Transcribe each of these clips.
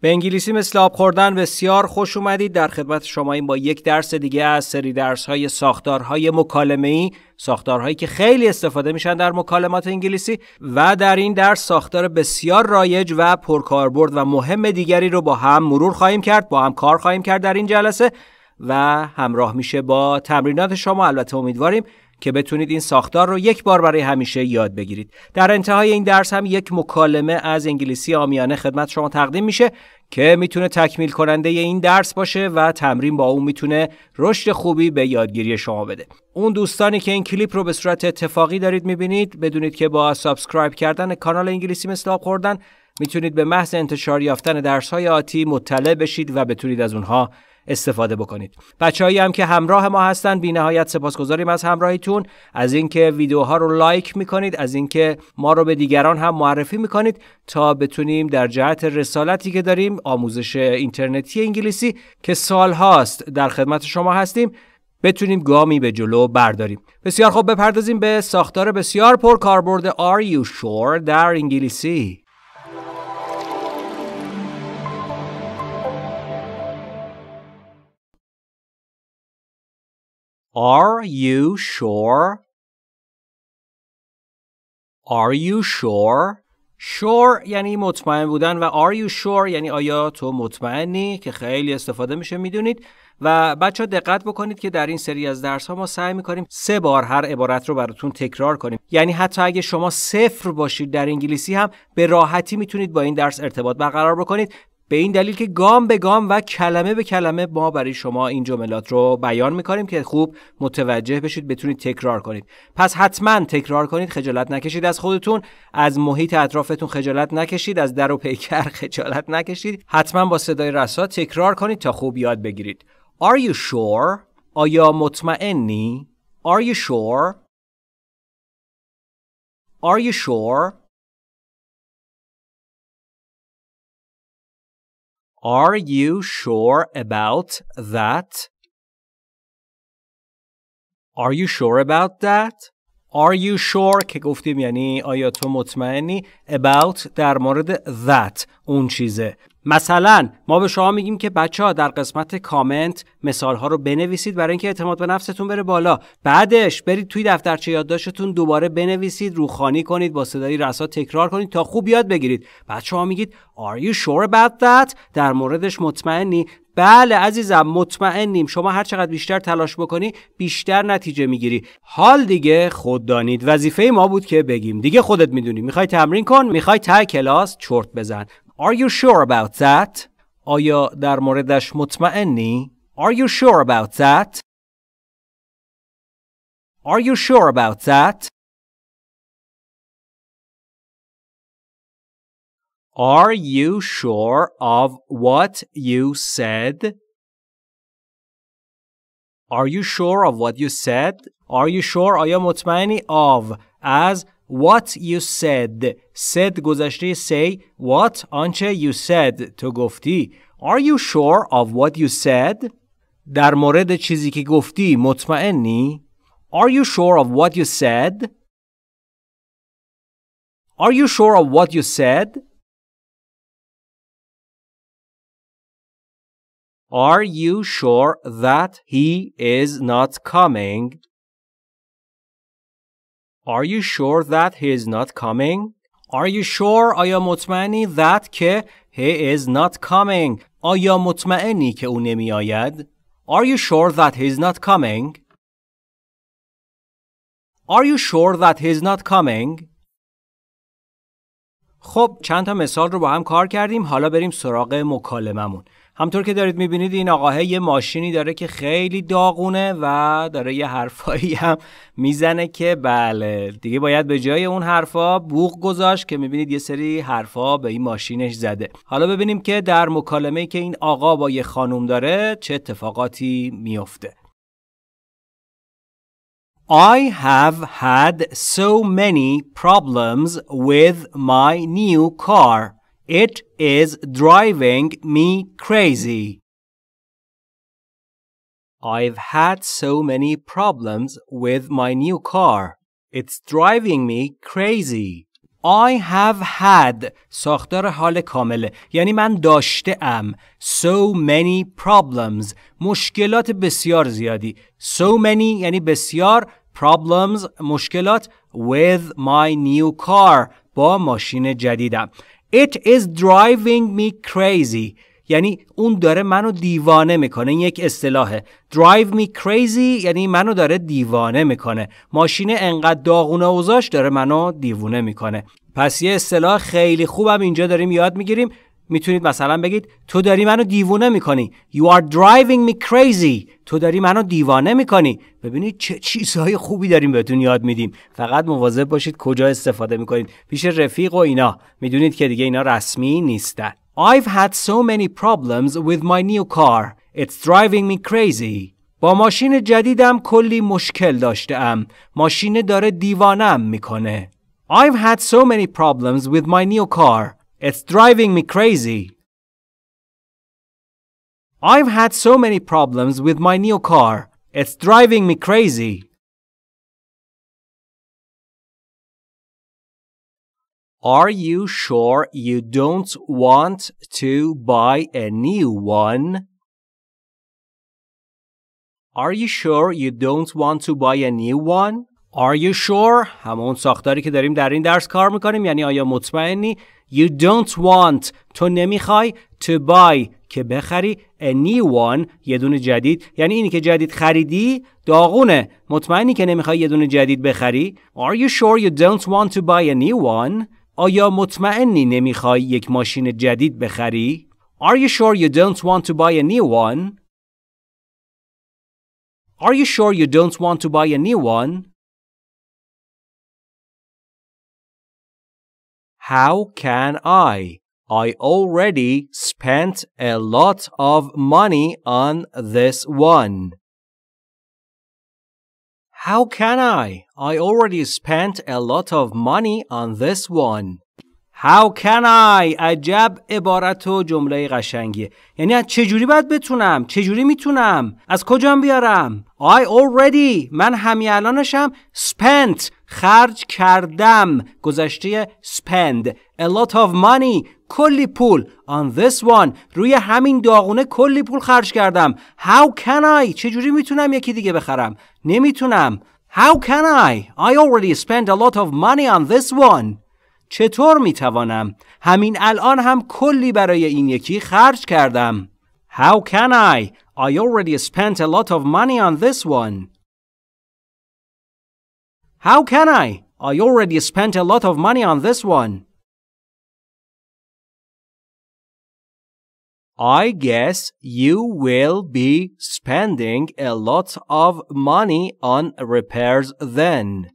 به انگلیسی مثل آب خوردن بسیار خوش اومدید. در خدمت شما این با یک درس دیگه از سری درس های ساختارهای مکالمه ای ساختارهایی که خیلی استفاده میشن در مکالمات انگلیسی و در این درس ساختار بسیار رایج و پرکاربرد و مهم دیگری رو با هم مرور خواهیم کرد با هم کار خواهیم کرد در این جلسه و همراه میشه با تمرینات شما. البته امیدواریم که بتونید این ساختار رو یک بار برای همیشه یاد بگیرید. در انتهای این درس هم یک مکالمه از انگلیسی آمیانه خدمت شما تقدیم میشه که می‌تونه تکمیل کننده این درس باشه و تمرین با اون می‌تونه رشد خوبی به یادگیری شما بده. اون دوستانی که این کلیپ رو به صورت اتفاقی دارید می‌بینید بدونید که با subscribe کردن کانال انگلیسی مثل آب خوردن می‌تونید به محض انتشار یافتن درس های آتی مطلع بشید و بتونید از اونها استفاده بکنید. بچه‌هایی هم که همراه ما هستن بی نهایت سپاسگزاریم از همراهیتون. از اینکه ویدیوها رو like می‌کنید از اینکه ما رو به دیگران هم معرفی می‌کنید تا بتونیم در جهت رسالتی که داریم آموزش اینترنتی انگلیسی که سال هاست در خدمت شما هستیم بتونیم گامی به جلو برداریم. بسیار خوب بپردازیم به ساختار بسیار پر کاربرد Are you sure در انگلیسی. Are you sure? Are you sure? Sure یعنی مطمئن بودن و are you sure یعنی آیا تو مطمئنی که خیلی استفاده میشه می‌دونید و بچه دقت بکنید که در این سری از درس ها ما سعی می‌کنیم سه بار هر عبارت رو براتون تکرار کنیم یعنی حتی اگه شما صفر باشید در انگلیسی هم به راحتی می‌تونید با این درس ارتباط برقرار بکنید به این دلیل که گام به گام و کلمه به کلمه ما برای شما این جملات رو بیان می‌کنیم که خوب متوجه بشید بتونید تکرار کنید پس حتما تکرار کنید خجالت نکشید از خودتون از محیط اطرافتون خجالت نکشید از در و پیکر خجالت نکشید حتما با صدای رسا تکرار کنید تا خوب یاد بگیرید Are you sure؟ آیا مطمئنی؟ Are you sure؟ Are you sure؟ Are you sure about that? Are you sure about that? Are you sure که گفتیم یعنی آیا تو مطمئنی about در مورد that اون چیزه مثلا ما به شما میگیم که بچه ها در قسمت کامنت مثال ها رو بنویسید برای اینکه اعتماد به نفستون بره بالا. بعدش برید توی دفترچه یادداشتتون دوباره بنویسید روخانی کنید با صدای رسا تکرار کنید تا خوب یاد بگیرید. بچه ها میگید Are you sure about that? در موردش مطمئنی؟ بله عزیزم مطمئنیم. شما هر چقدر بیشتر تلاش بکنی بیشتر نتیجه می‌گیری. حال دیگه خود دانید. وظیفه ما بود که بگیم. دیگه خودت می‌دونی. می‌خوای تمرین کن می‌خوای ته کلاس چرت بزن. Are you sure about that? آیا در موردش مطمئنی؟ Are you sure about that? Are you sure about that? Are you sure of what you said? Are you sure of what you said? Are you sure آیا مطمئنی of از what you said said گذشته say what آنچه you said تو گفتی Are you sure of what you said? در مورد چیزی که گفتی مطمئنی؟ Are you sure of what you said? Are you sure of what you said? Are you sure that he is not coming? Are you sure that he is not coming? Are you sure آیا مطمئنی that که he is not coming آیا مطمئنی که او نمی آید؟ Are you sure that he is not coming? Are you sure that he is not coming? خب چند تا مثال رو با هم کار کردیم حالا بریم سراغ مکالممون همطور که دارید می‌بینید این آقاه یه ماشینی داره که خیلی داغونه و داره یه حرفایی هم می‌زنه که بله دیگه باید به جای اون حرفا بوق گذاشت که می‌بینید یه سری حرفا به این ماشینش زده حالا ببینیم که در مکالمه که این آقا با یه خانوم داره چه اتفاقاتی میفته I have had so many problems with my new car. It is driving me crazy. I've had so many problems with my new car. It's driving me crazy. I have had ساختار حال کامله یعنی من داشته ام so many problems مشکلات بسیار زیادی so many یعنی بسیار problems مشکلات with my new car با ماشین جدیدم It is driving me crazy. یعنی اون داره منو دیوانه می‌کنه. این یک اصطلاحه. Drive me crazy یعنی منو داره دیوانه می‌کنه. ماشین انقدر داغونه اوزاش داره منو دیوونه می‌کنه. پس یه اصطلاح خیلی خوبم اینجا داریم یاد می‌گیریم. می‌تونید مثلا بگید تو داری منو دیوونه می‌کنی You are driving me crazy تو داری منو دیوانه می‌کنی ببینید چه چیزهای خوبی داریم بهتون یاد میدیم فقط مواظب باشید کجا استفاده می‌کنید پیش رفیق و اینا می‌دونید که دیگه اینا رسمی نیستن I've had so many problems with my new car. It's driving me crazy. با ماشین جدیدم کلی مشکل داشتم. ماشین داره دیوانم می‌کنه. I've had so many problems with my new car. It's driving me crazy. I've had so many problems with my new car. It's driving me crazy. Are you sure you don't want to buy a new one? Are you sure you don't want to buy a new one? Are you sure؟ همون ساختاری که داریم در این درس کار می‌کنیم یعنی آیا مطمئنی؟ You don't want تو نمی‌خوای to buy که بخری a new one یه دونه جدید یعنی اینی که جدید خریدی داغونه مطمئنی که نمی‌خوای یه دونه جدید بخری Are you sure you don't want to buy a new one آیا مطمئنی نمی‌خوای یک ماشین جدید بخری؟ Are you sure you don't want to buy a new one? Are you sure you don't want to buy a new one? How can I? I already spent a lot of money on this one. How can I? I already spent a lot of money on this one. How can I? عجب عبارت و جمله قشنگیه. یعنی از چجوری باید بتونم؟ چجوری می‌تونم؟ از کجام بیارم؟ I already من همین الانشم. Spent خرج کردم. گذشته spend. A lot of money کلی پول. On this one روی همین داغونه کلی پول خرج کردم. How can I چجوری می‌تونم یکی دیگه بخرم؟ نمی‌تونم. How can I I already spent a lot of money on this one. چطور می‌توانم همین الان هم کلی برای این یکی خرج کردم how can I I already spent a lot of money on this one how can I I already spent a lot of money on this one I guess you will be spending a lot of money on repairs then.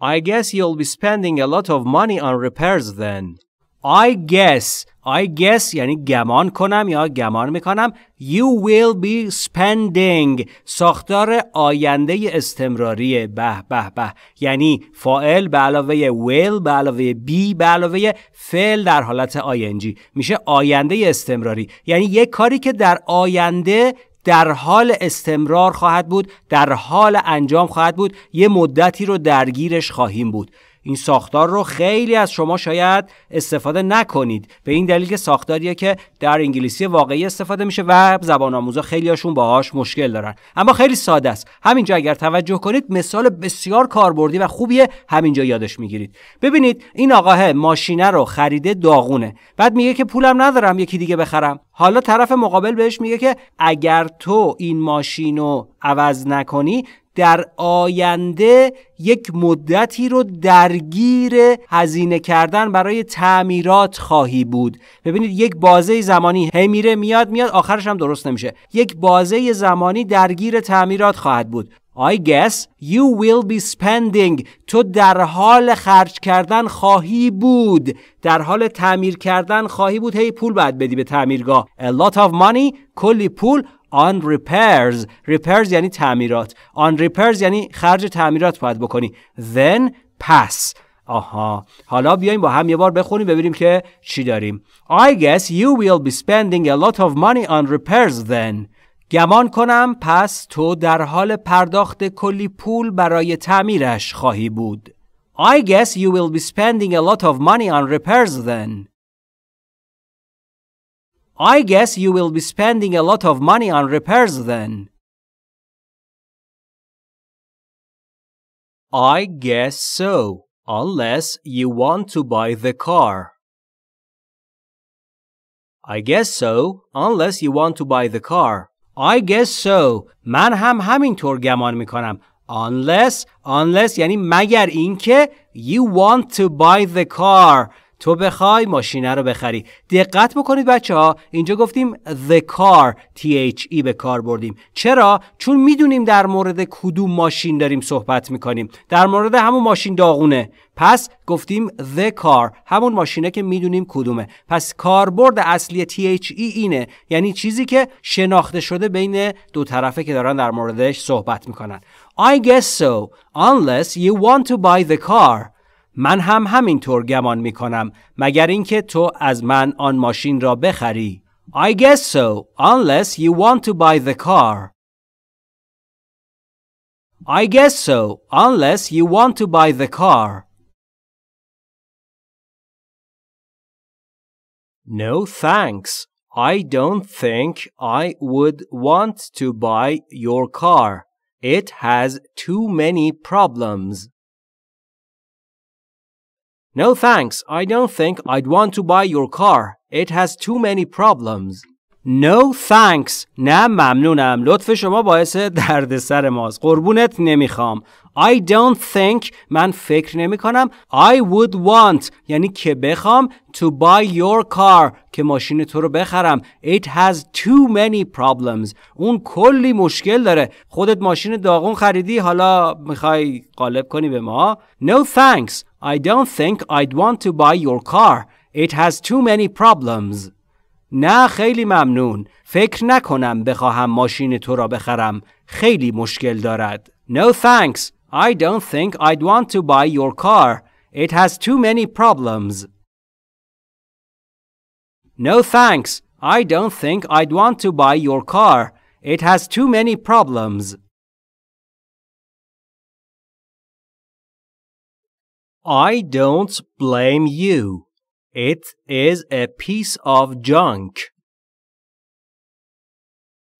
I guess you'll be spending a lot of money on repairs then. I guess I guess یعنی گمان کنم یا گمان می‌کنم You will be spending. ساختار آینده استمراری. به به به. یعنی فاعل به علاوه will به علاوه be به علاوه فعل در حالت ing. میشه آینده استمراری. یعنی یک کاری که در آینده در حال استمرار خواهد بود در حال انجام خواهد بود. یه مدتی رو درگیرش خواهیم بود. این ساختار رو خیلی از شما شاید استفاده نکنید. به این دلیل که ساختاریه که در انگلیسی واقعی استفاده میشه و زبان آموزا خیلیاشون باهاش مشکل دارن. اما خیلی ساده است. همینجا اگر توجه کنید مثال بسیار کاربردی و خوبیه. همینجا یادش می‌گیرید. ببینید این آقاه ماشینه رو خریده داغونه. بعد میگه که پولم ندارم یکی دیگه بخرم. حالا طرف مقابل بهش میگه که اگر تو این ماشین رو عوض نکنی در آینده یک مدتی رو درگیر هزینه کردن برای تعمیرات خواهی بود. ببینید یک بازه زمانی هی میاد میاد آخرش هم درست نمیشه. یک بازه زمانی درگیر تعمیرات خواهد بود. I guess you will be spending. تو در حال خرج کردن خواهی بود. در حال تعمیر کردن خواهی بود. هی پول باید بدی به تعمیرگاه. A lot of money. کلی پول. On repairs repairs یعنی تعمیرات on repairs یعنی خرج تعمیرات باید بکنی then pass آها حالا بیایم با هم یه بار بخونیم ببینیم که چی داریم I guess you will be spending a lot of money on repairs then گمان کنم پس تو در حال پرداخت کلی پول برای تعمیرش خواهی بود I guess you will be spending a lot of money on repairs then. I guess you will be spending a lot of money on repairs then. I guess so, unless you want to buy the car. I guess so, unless you want to buy the car. I guess so. من هم همینطور گمان میکنم. Unless, unless یعنی مگر اینکه you want to buy the car تو بخوای ماشینه رو بخری. دقت بکنید بچه ها اینجا گفتیم the car T-H-E به کار بردیم. چرا؟ چون می‌دونیم در مورد کدوم ماشین داریم صحبت می‌کنیم. در مورد همون ماشین داغونه. پس گفتیم the car همون ماشینه که می‌دونیم کدومه. پس کاربرد اصلی THE اینه یعنی چیزی که شناخته شده بین دو طرفه که دارن در موردش صحبت می‌کنن. I guess so unless you want to buy the car. من هم همینطور گمان می کنم مگر اینکه تو از من آن ماشین را بخری. I guess so unless you want to buy the car. I guess so unless you want to buy the car. No thanks. I don't think I would want to buy your car. It has too many problems. No thanks, I don't think I'd want to buy your car. It has too many problems. No thanks. نه ممنونم. لطف شما باعث دردسر ماست. قربونت نمی‌خوام. I don't think من فکر نمی کنم I would want یعنی که بخوام to buy your car که ماشین تو رو بخرم It has too many problems اون کلی مشکل داره خودت ماشین داغون خریدی حالا می‌خوای قالب کنی به ما No thanks I don't think I'd want to buy your car. It has too many problems. نه خیلی ممنون. فکر نکنم بخواهم ماشین تو را بخرم. خیلی مشکل دارد. No thanks. I don't think I'd want to buy your car. It has too many problems. No thanks. I don't think I'd want to buy your car. It has too many problems. I don't blame you. It is a piece of junk.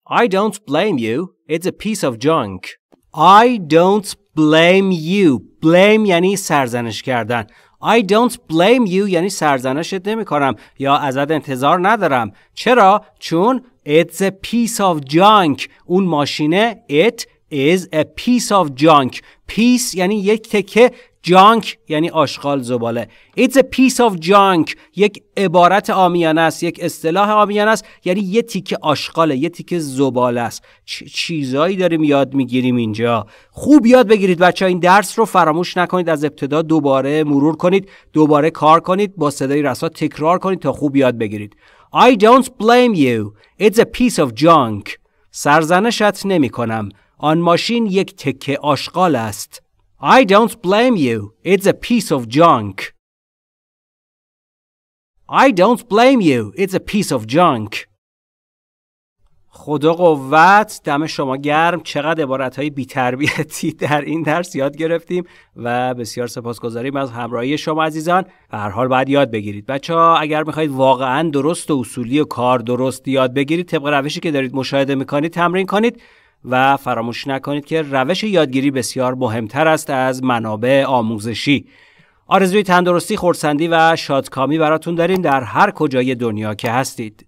I don't blame you. It's a piece of junk. I don't blame you. Blame یعنی سرزنش کردن. I don't blame you یعنی سرزنشت نمی کنم یا ازت انتظار ندارم. چرا؟ چون it's a piece of junk. اون ماشینه it is a piece of junk. piece یعنی یک تکه جانک یعنی آشغال زباله. It's a piece of junk. یک عبارت آمیانه است یک اصطلاح آمیانه است یعنی یه تیکه آشغاله یه تیکه زباله است. چیزایی داریم یاد می‌گیریم اینجا. خوب یاد بگیرید بچه ها این درس رو فراموش نکنید از ابتدا دوباره مرور کنید دوباره کار کنید با صدای رسا تکرار کنید تا خوب یاد بگیرید. I don't blame you. It's a piece of junk. سرزنشت نمی کنم آن ماشین یک تکه آشغال است. I don't blame you. It's a piece of junk. I don't blame you. It's a piece of junk. خدا قوت دم شما گرم چقدر عبارت های بیتربیتی در این درس یاد گرفتیم و بسیار سپاسگزاریم از همراهی شما عزیزان و هر حال باید یاد بگیرید بچه ها اگر می‌خواید واقعا درست و اصولی و کار درست یاد بگیرید طبق روشی که دارید مشاهده می‌کنید تمرین کنید و فراموش نکنید که روش یادگیری بسیار مهمتر است از منابع آموزشی آرزوی تندرستی، خورسندی و شادکامی براتون داریم در هر کجای دنیا که هستید.